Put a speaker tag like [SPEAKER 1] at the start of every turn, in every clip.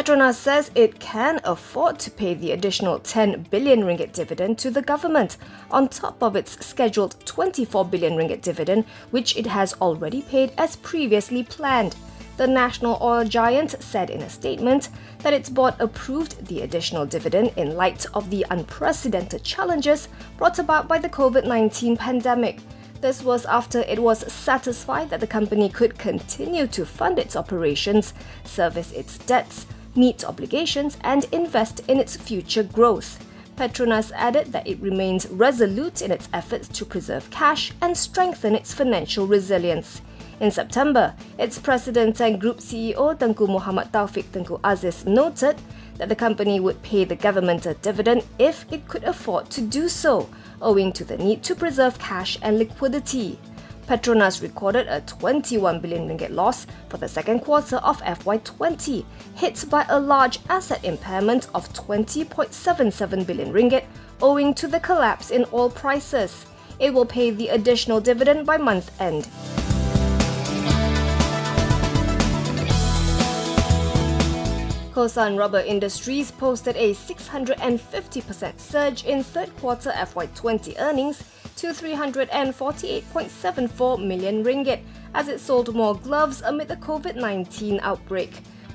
[SPEAKER 1] Petronas says it can afford to pay the additional 10 billion ringgit dividend to the government, on top of its scheduled 24 billion ringgit dividend, which it has already paid as previously planned. The national oil giant said in a statement that its board approved the additional dividend in light of the unprecedented challenges brought about by the COVID 19 pandemic. This was after it was satisfied that the company could continue to fund its operations, service its debts, meet obligations, and invest in its future growth. Petronas added that it remains resolute in its efforts to preserve cash and strengthen its financial resilience. In September, its president and group CEO Tengku Muhammad Taufik Tengku Aziz noted that the company would pay the government a dividend if it could afford to do so, owing to the need to preserve cash and liquidity. Petronas recorded a 21 billion ringgit loss for the second quarter of FY20, hit by a large asset impairment of 20.77 billion ringgit owing to the collapse in oil prices. It will pay the additional dividend by month end. Kossan Rubber Industries posted a 650% surge in third quarter FY20 earnings to 348.74 million ringgit as it sold more gloves amid the COVID-19 outbreak.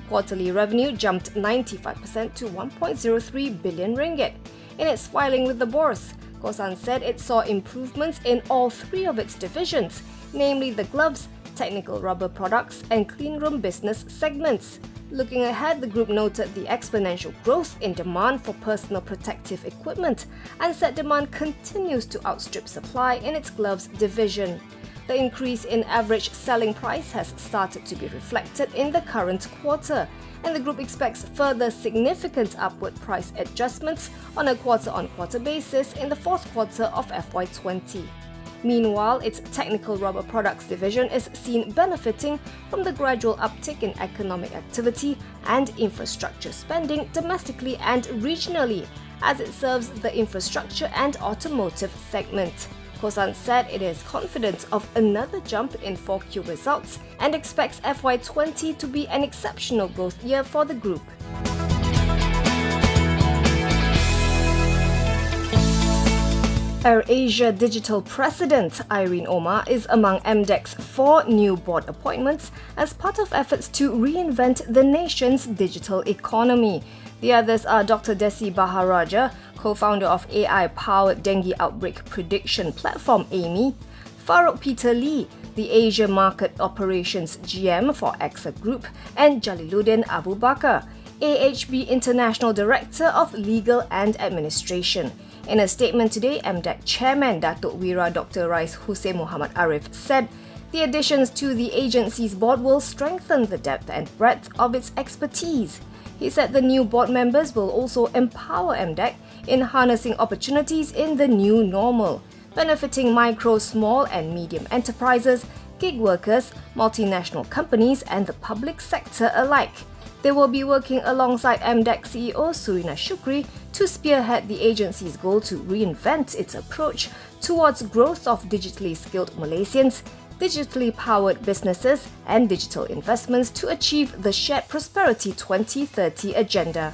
[SPEAKER 1] Quarterly revenue jumped 95% to 1.03 billion ringgit. In its filing with the bourse, Kossan said it saw improvements in all three of its divisions, namely the gloves, technical rubber products, and cleanroom business segments. Looking ahead, the group noted the exponential growth in demand for personal protective equipment and said demand continues to outstrip supply in its gloves division. The increase in average selling price has started to be reflected in the current quarter, and the group expects further significant upward price adjustments on a quarter on quarter basis in the fourth quarter of FY20. Meanwhile, its technical rubber products division is seen benefiting from the gradual uptick in economic activity and infrastructure spending domestically and regionally as it serves the infrastructure and automotive segment. Kossan said it is confident of another jump in 4Q results and expects FY20 to be an exceptional growth year for the group. AirAsia Digital President Irene Omar is among MDEC's four new board appointments as part of efforts to reinvent the nation's digital economy. The others are Dr. Dhesi Baha Raja, co-founder of AI-powered dengue outbreak prediction platform AMI, Farouk Peter Lee, the Asia Market Operations GM for AXA Group, and Jaliluddin Abu Bakar, AHB International Director of Legal and Administration. In a statement today, MDEC Chairman Datuk Wira Dr. Rais Hussin Muhammad Arif said the additions to the agency's board will strengthen the depth and breadth of its expertise. He said the new board members will also empower MDEC in harnessing opportunities in the new normal, benefiting micro, small, and medium enterprises, gig workers, multinational companies, and the public sector alike. They will be working alongside MDEC CEO Surina Shukri to spearhead the agency's goal to reinvent its approach towards growth of digitally skilled Malaysians, digitally powered businesses, and digital investments to achieve the Shared Prosperity 2030 agenda.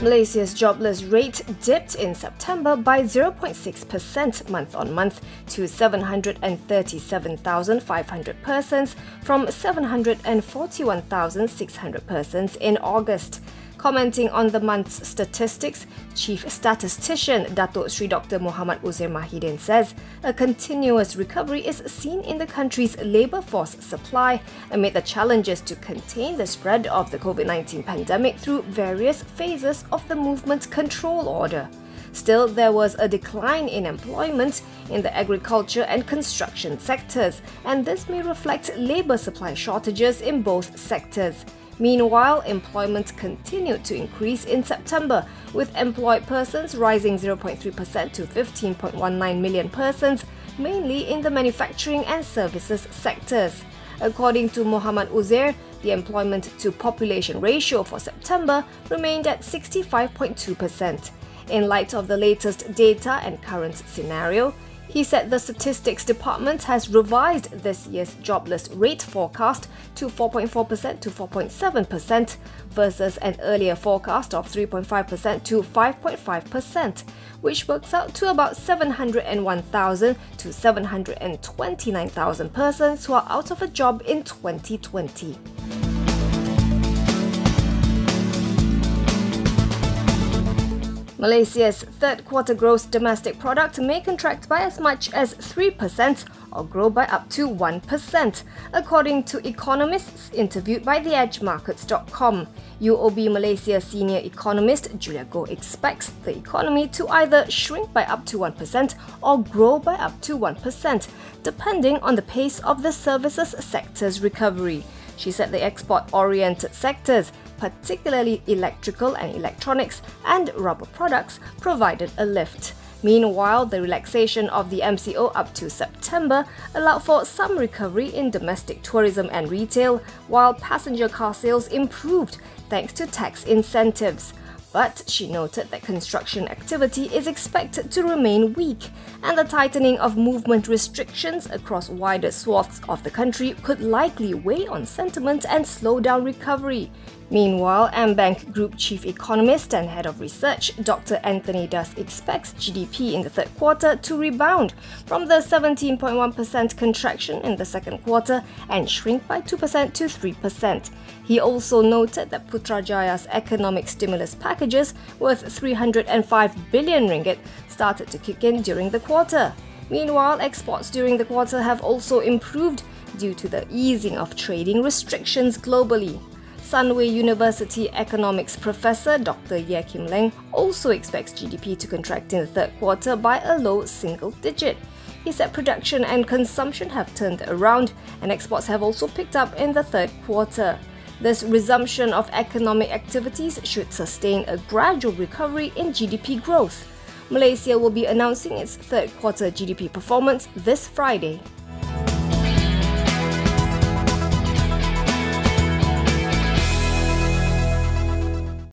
[SPEAKER 1] Malaysia's jobless rate dipped in September by 0.6% month on month to 737,500 persons from 741,600 persons in August. Commenting on the month's statistics, Chief Statistician Datuk Sri Dr. Muhammad Uzir Mahidin says a continuous recovery is seen in the country's labour force supply amid the challenges to contain the spread of the COVID 19 pandemic through various phases of the movement control order. Still, there was a decline in employment in the agriculture and construction sectors, and this may reflect labour supply shortages in both sectors. Meanwhile, employment continued to increase in September, with employed persons rising 0.3% to 15.19 million persons, mainly in the manufacturing and services sectors. According to Muhammad Uzir, the employment to population ratio for September remained at 65.2%. In light of the latest data and current scenario, He said the Statistics Department has revised this year's jobless rate forecast to 4.4% to 4.7% versus an earlier forecast of 3.5% to 5.5%, which works out to about 701,000 to 729,000 persons who are out of a job in 2020. Malaysia's third quarter gross domestic product may contract by as much as 3% or grow by up to 1%, according to economists interviewed by TheEdgeMarkets.com. UOB Malaysia senior economist Julia Goh expects the economy to either shrink by up to 1% or grow by up to 1%, depending on the pace of the services sector's recovery. She said the export oriented sectors, particularly electrical and electronics and rubber products, provided a lift. Meanwhile, the relaxation of the MCO up to September allowed for some recovery in domestic tourism and retail, while passenger car sales improved thanks to tax incentives. But she noted that construction activity is expected to remain weak, and the tightening of movement restrictions across wider swaths of the country could likely weigh on sentiment and slow down recovery. Meanwhile, AmBank Group Chief Economist and Head of Research, Dr. Anthony Dass expects GDP in the third quarter to rebound from the 17.1% contraction in the second quarter and shrink by 2% to 3%. He also noted that Putrajaya's economic stimulus packages worth 305 billion ringgit started to kick in during the quarter. Meanwhile, exports during the quarter have also improved due to the easing of trading restrictions globally. Sunway University economics professor Dr. Yeah Kim Leng also expects GDP to contract in the third quarter by a low single digit. He said production and consumption have turned around and exports have also picked up in the third quarter. This resumption of economic activities should sustain a gradual recovery in GDP growth. Malaysia will be announcing its third quarter GDP performance this Friday.